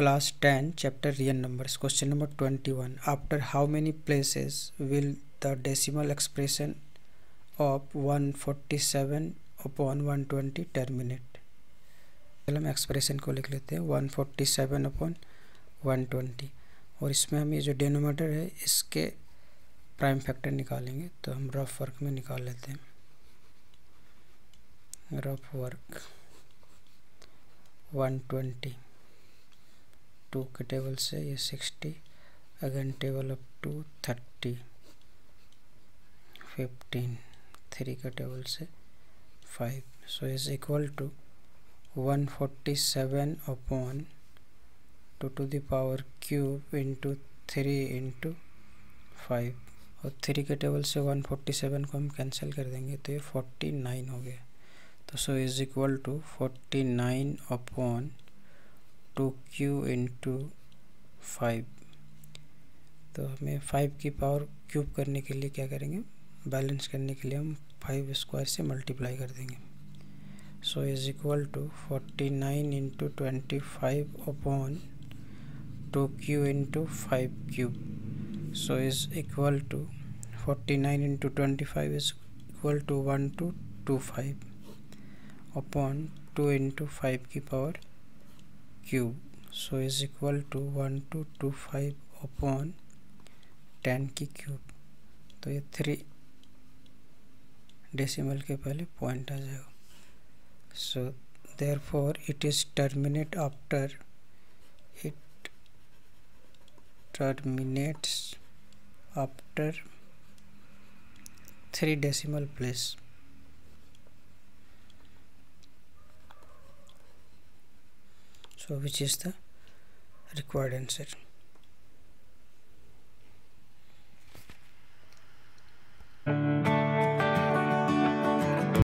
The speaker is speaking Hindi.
Class ten chapter real number question number twenty one after how many places will the decimal expression of one forty seven upon one twenty terminate चलो हम एक्सप्रेशन को लिख लेते हैं one forty seven upon one twenty और इसमें हम ये जो डिनोमेटर है, इसके प्राइम फैक्टर निकालेंगे तो हम रफ वर्क में निकाल लेते हैं। Rough work one twenty two के टेबल से ये 60 again table up to 30 15 three के टेबल से five so is equal to 147 upon two two the power cube into three into five और थ्री के टेबल से 147 को हम कैंसिल कर देंगे तो ये 49 हो गया। तो so is equal to forty nine upon two cube into five तो हमें फाइव की पावर क्यूब करने के लिए क्या करेंगे? बैलेंस करने के लिए हम फाइव स्क्वायर से मल्टीप्लाई कर देंगे। So is equal to forty nine into twenty five upon two cube into five cube so is equal to forty nine into twenty five is equal to one two two five upon two into five की power cube so is equal to one two two five upon ten की क्यूब तो ये थ्री डेसिमल के पहले पॉइंट आ जाएगा। So therefore it is terminate after it terminates after three decimal place so which is the required answer